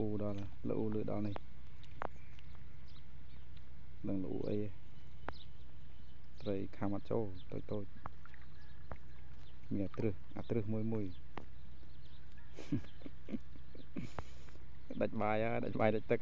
អ៊ូដល់លអ៊ូលើដល់នេះនឹងលអ៊ូអីត្រីខាំអត់ចូលតូចតូចមានអាត្រឹសអាត្រឹសមួយមួយដាច់បាយហើយដាច់បាយដាច់ទឹក